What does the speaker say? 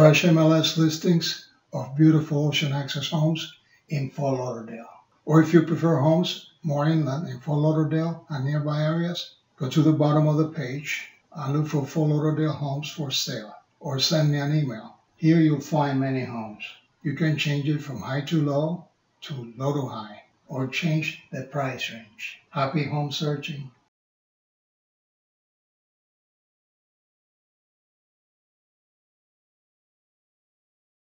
Fresh MLS listings of beautiful ocean access homes in Fort Lauderdale. Or if you prefer homes more inland in Fort Lauderdale and nearby areas, go to the bottom of the page and look for Fort Lauderdale homes for sale or send me an email. Here you'll find many homes. You can change it from high to low to low to high or change the price range. Happy home searching.